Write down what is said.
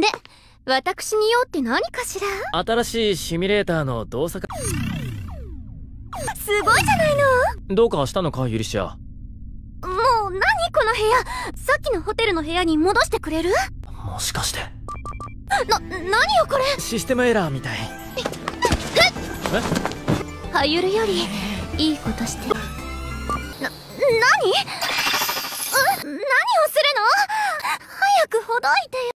で私に用って何かしら？新しいシミュレーターの動作か。すごいじゃないの！どうかしたのかユリシアもう何この部屋？さっきのホテルの部屋に戻してくれる？もしかして。な何よこれ？システムエラーみたい。えはゆるよりいいことして。な何？何をするの？早くほどいてよ。